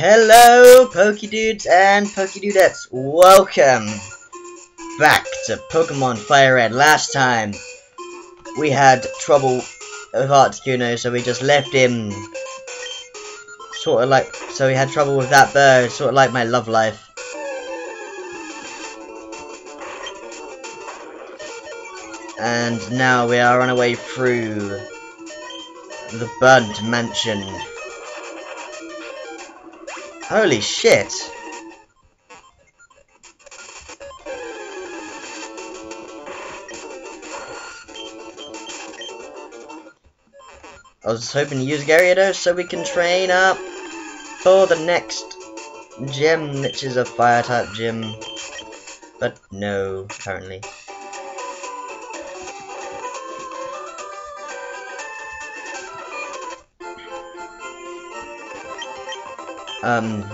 Hello, Pokedudes and Pokedudettes. Welcome back to Pokemon Fire Red. Last time, we had trouble with Articuno, so we just left him. Sort of like, so we had trouble with that bird, sort of like my love life. And now we are on our way through the burnt mansion. Holy shit! I was hoping to use Gyarados so we can train up for the next gym, which is a fire type gym. But no, currently. Um.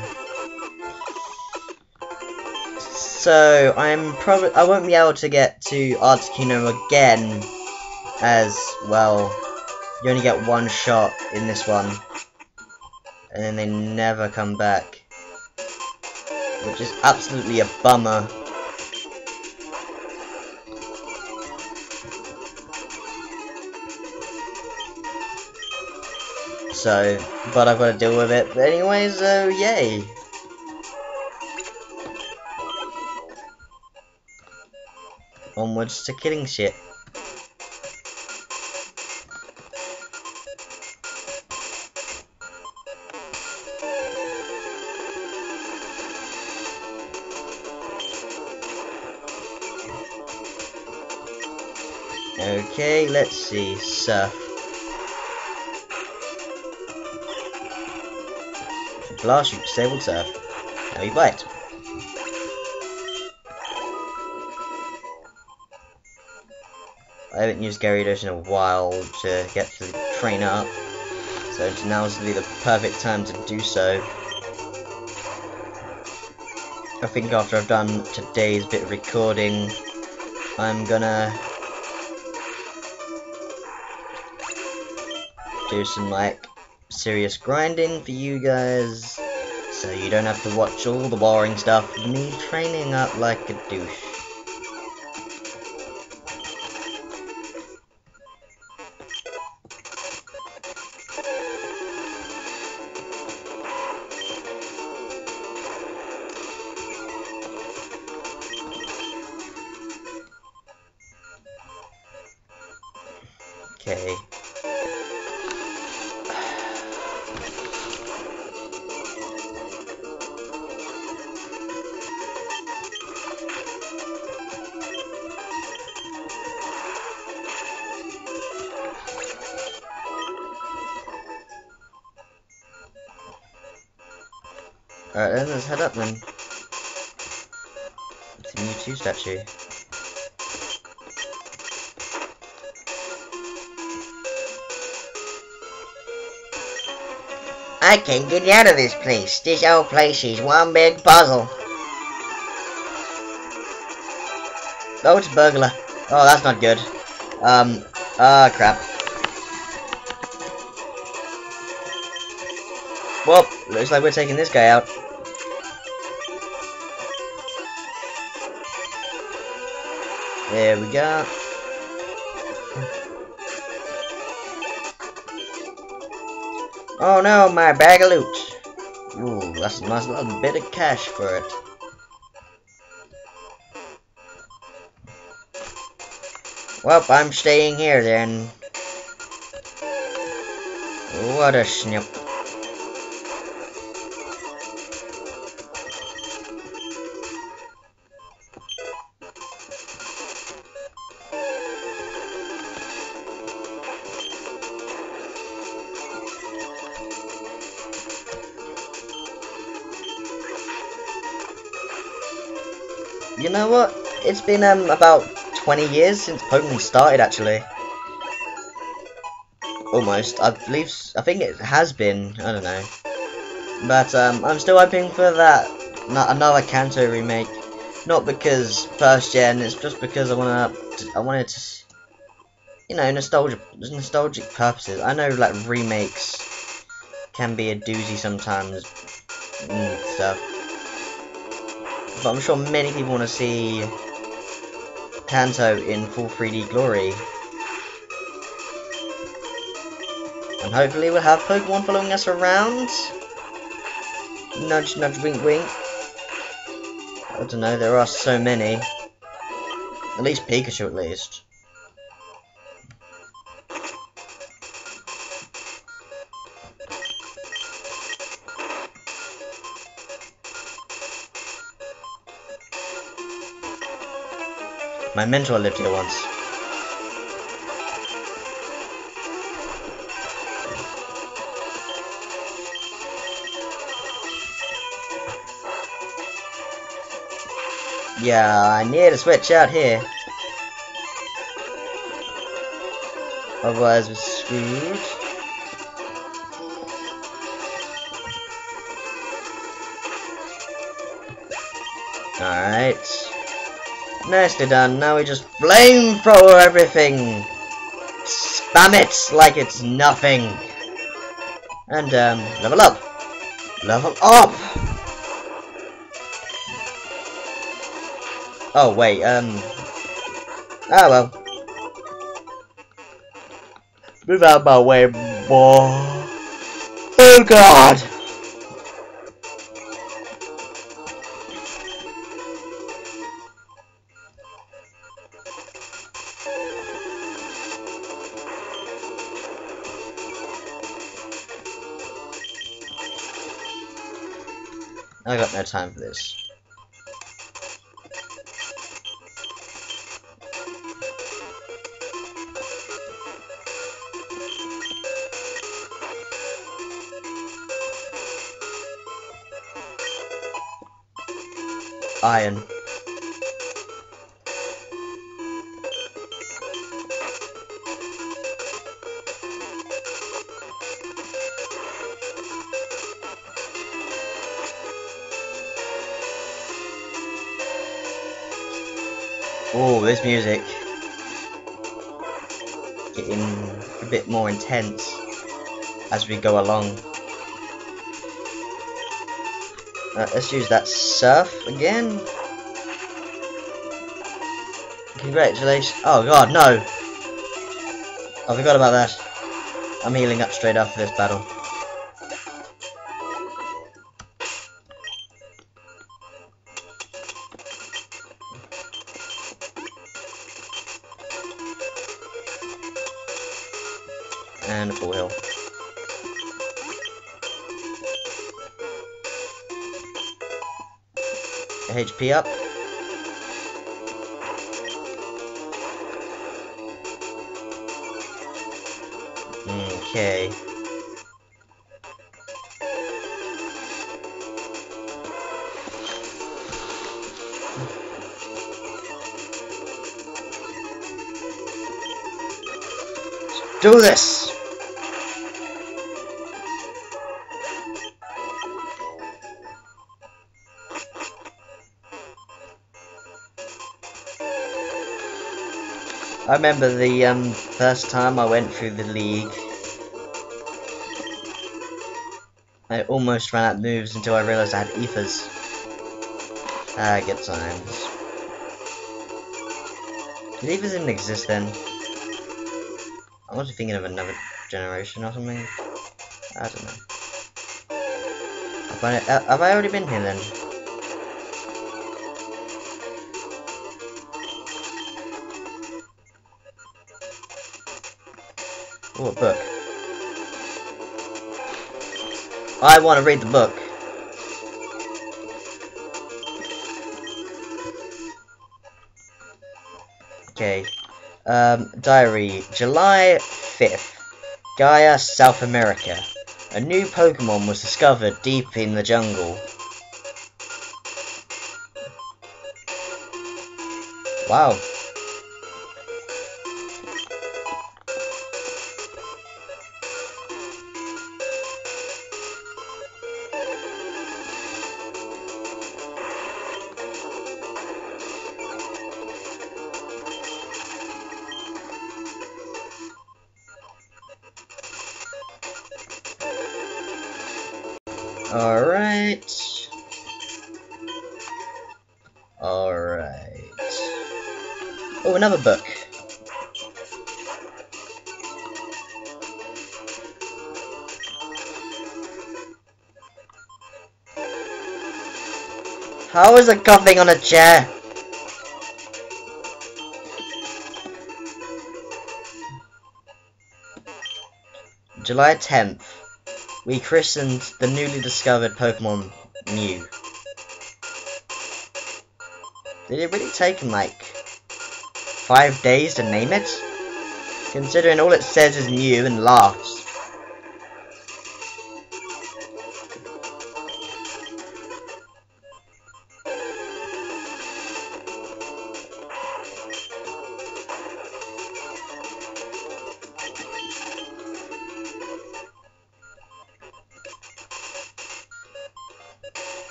So I'm probably I won't be able to get to Articuno again, as well. You only get one shot in this one, and then they never come back, which is absolutely a bummer. So, but I've got to deal with it. But anyways, uh, yay. Onwards to killing shit. Okay, let's see. Surf. Blast you, disabled surf. Now you bite. I haven't used Gyarados in a while to get the train up, so now is the perfect time to do so. I think after I've done today's bit of recording, I'm gonna do some like serious grinding for you guys, so you don't have to watch all the boring stuff me training up like a douche. Alright then, let's head up then. It's a Mewtwo statue. I can't get out of this place. This whole place is one big puzzle. Oh, it's a burglar. Oh, that's not good. Um, ah, crap. Well, looks like we're taking this guy out. There we go. Oh no, my bag of loot. Ooh, that's a nice little bit of cash for it. Well, I'm staying here then. What a snip. You know what? It's been um about 20 years since Pokemon started, actually. Almost. I believe... I think it has been. I don't know. But um, I'm still hoping for that another Kanto remake. Not because first gen, it's just because I wanna... I wanted to... You know, nostalgia, nostalgic purposes. I know, like, remakes can be a doozy sometimes. stuff. But I'm sure many people want to see Kanto in full 3D glory. And hopefully we'll have Pokemon following us around. Nudge, nudge, wink, wink. I don't know, there are so many. At least Pikachu, at least. My mentor lived here once. Yeah, I need to switch out here. Otherwise we're screwed. Alright. Nicely done. Now we just flamethrower everything. Spam it like it's nothing. And, um, level up. Level up! Oh, wait, um... Ah, well. Move out my way, boy. Oh, God! No time for this. Iron. Oh, this music getting a bit more intense as we go along. Uh, let's use that surf again. Congratulations. Oh god, no! I forgot about that. I'm healing up straight after this battle. HP up. Okay. Do this! I remember the um, first time I went through the league. I almost ran out of moves until I realised I had ethers. Ah, good times. Did ethers even exist then? I was thinking of another generation or something. I don't know. Have I, have I already been here then? A book. I want to read the book. Okay. Um, diary, July 5th. Gaia, South America. A new Pokemon was discovered deep in the jungle. Wow. All right. All right. Oh, another book. How is a Koffing on a chair? July 10th we christened the newly discovered Pokemon Mew. Did it really take him like five days to name it? Considering all it says is Mew and laughs.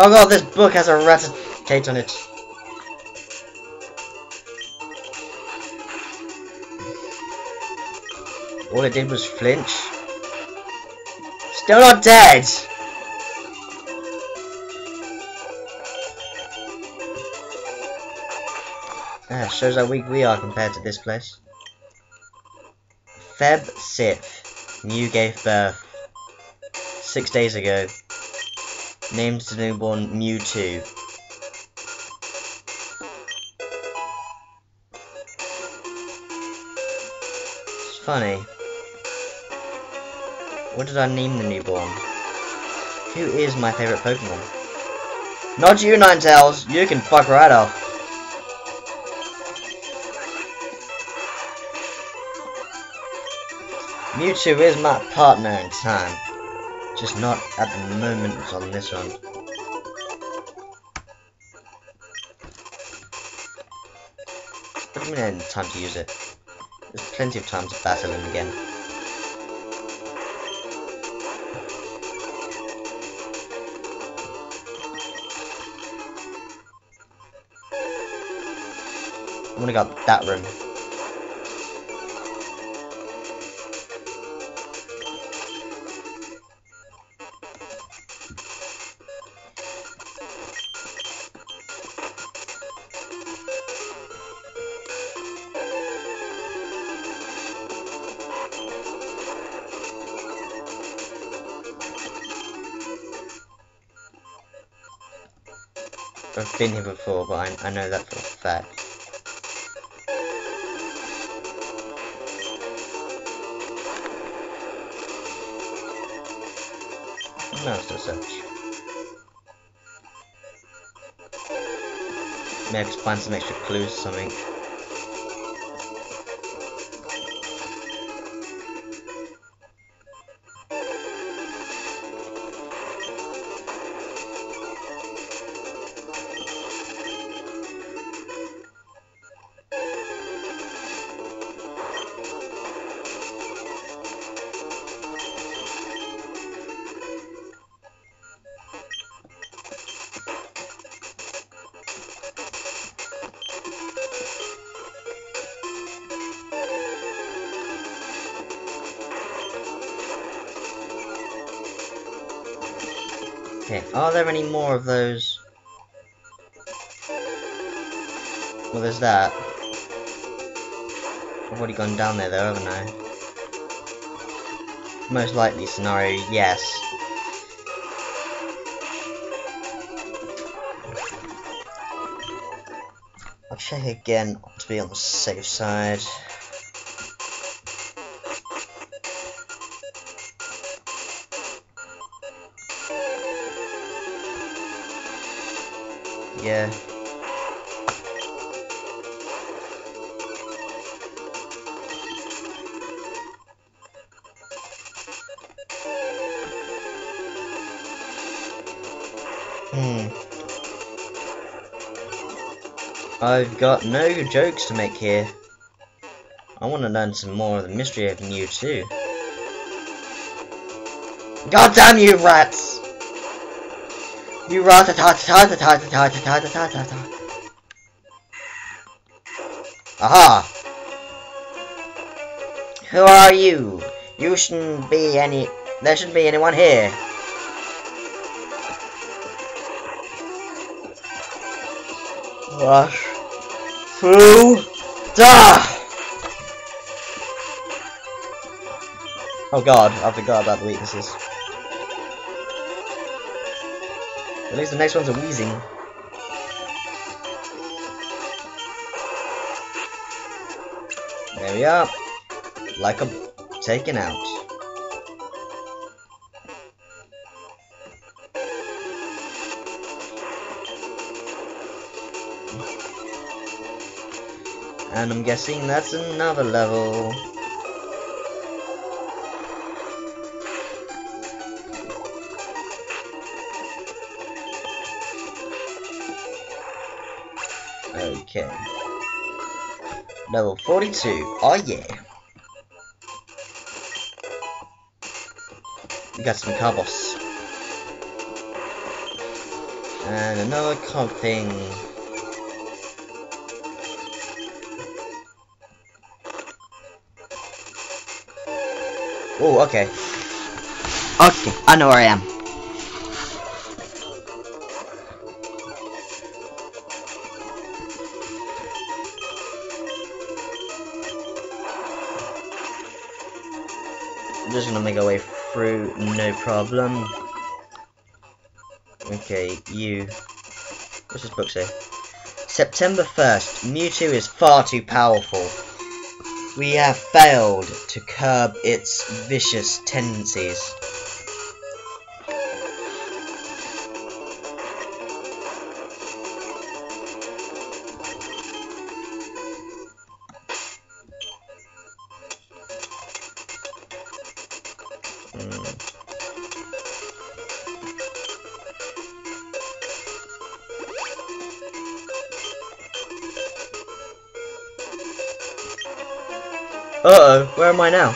Oh god, this book has a Raticate on it. All it did was flinch. Still not dead! Ah, shows how weak we are compared to this place. Feb Sith. Mew gave birth. Six days ago. Named the newborn Mewtwo. It's funny. What did I name the newborn? Who is my favourite Pokemon? Not you, Ninetales! You can fuck right off. Mewtwo is my partner in time. Just not at the moment on this one. What do you mean time to use it? There's plenty of time to battle him again. I'm gonna go that room. Been here before, but I, I know that for a fact. No, no search. Maybe find some extra clues or something. There any more of those? Well, there's that. I've already gone down there though, haven't I? Most likely scenario, yes. I'll check again to be on the safe side. Yeah. Hmm. I've got no jokes to make here. I want to learn some more of the mystery of Mewtwo. God damn you rats! You rat ta ta ta ta ta ta ta ta ta ta ta Aha! Who are you? You shouldn't be any. There shouldn't be anyone here. Rush. Who? Da! Oh god, I forgot about the weaknesses. At least the next one's a Weezing. There we are. Like a taken out. And I'm guessing that's another level. Level 42. Oh yeah. We got some cobbles. And another cog thing. Oh, okay. Okay, I know where I am. Just gonna make our way through, no problem. Okay, you. What's this book say? September 1st, Mewtwo is far too powerful. We have failed to curb its vicious tendencies. Uh oh, where am I now?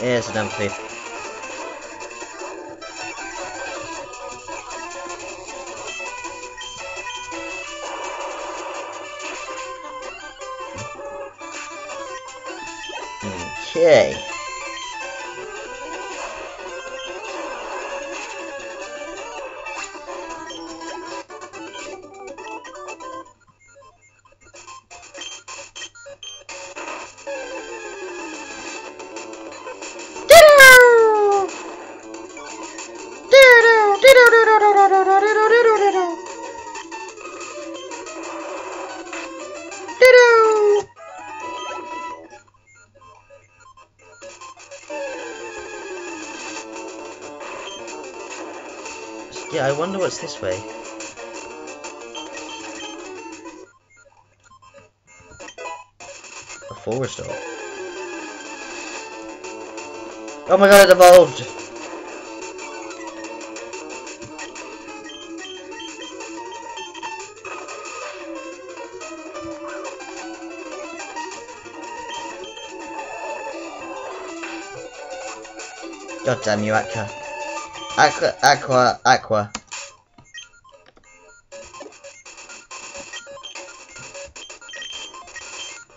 Here's an empty. Okay. Yeah, I wonder what's this way. A forest dog. Oh my god, it evolved! God damn you, Aqua. Aqua, Aqua, Aqua.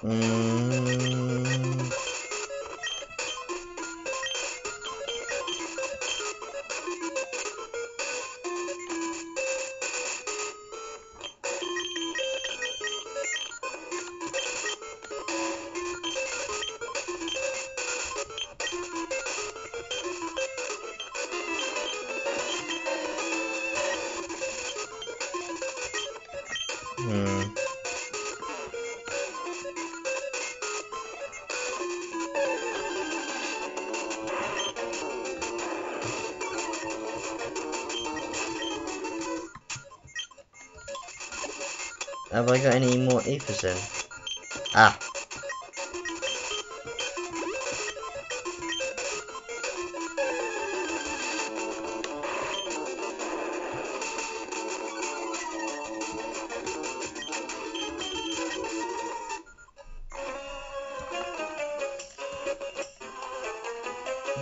Mm. Have I got any more ethers in? Ah.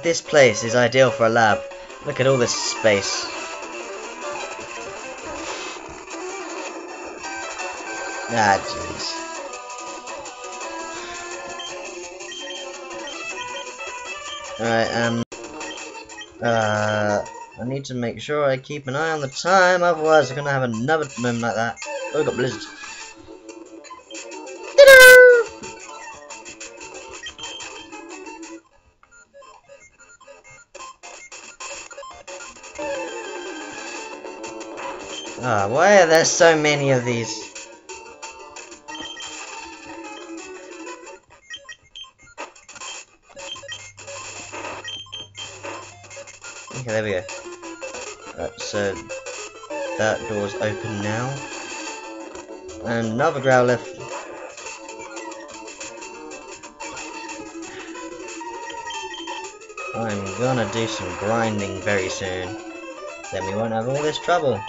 This place is ideal for a lab. Look at all this space. Ah, jeez. Alright, um... Uh... I need to make sure I keep an eye on the time, otherwise I'm gonna have another moment like that. Oh, I got blizzard. Ah, why are there so many of these? So that door's open now. And another Growlithe. I'm gonna do some grinding very soon. Then we won't have all this trouble.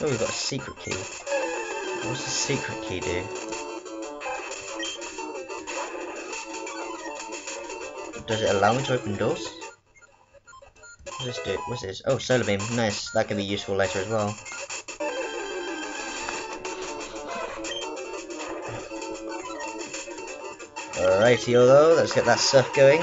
Oh, we've got a secret key. What's the secret key do? Does it allow me to open doors? What's this do? What's this? Oh, solar beam. Nice. That could be useful later as well. Alrighty, though. Let's get that stuff going.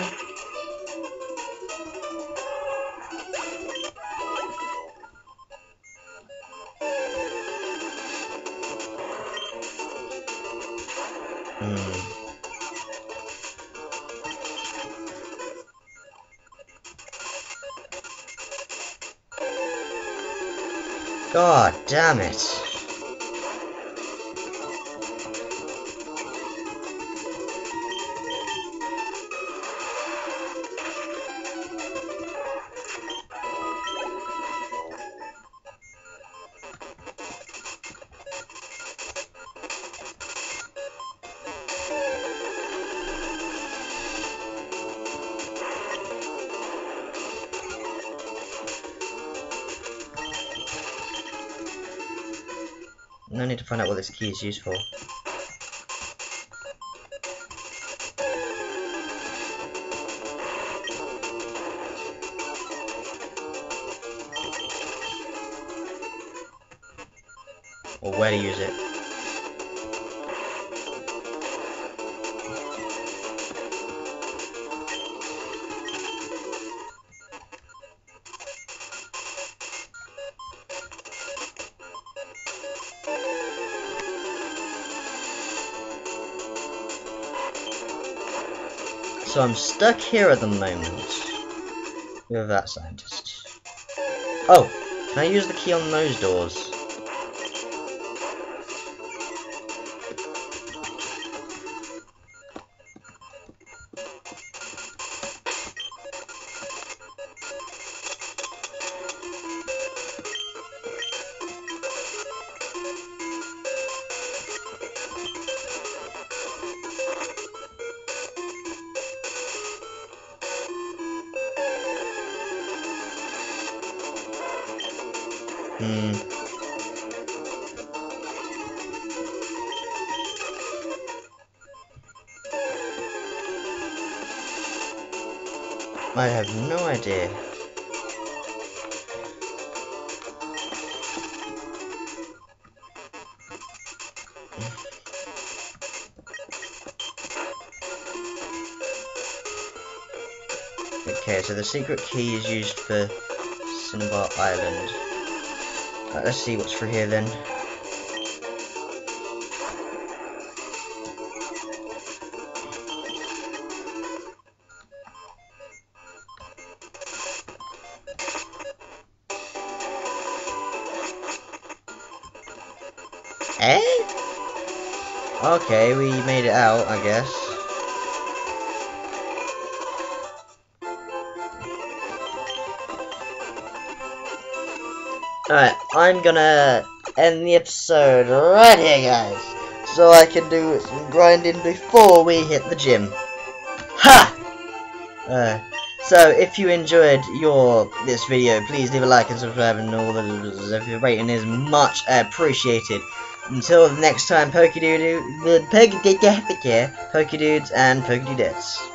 Damn it. To find out what this key is used for. Or where to use it. So I'm stuck here at the moment with that scientist. Oh, can I use the key on those doors? Hmm. I have no idea. Okay, so the secret key is used for Cinnabar Island. Right, let's see what's for here then. Eh? Okay, we made it out, I guess. Alright, I'm gonna end the episode right here, guys. So I can do some grinding before we hit the gym. Ha! Uh, so, if you enjoyed your this video, please leave a like and subscribe and all the your rating is much appreciated. Until next time, Pokedoodoo, the Pokedudes and Pokedudes.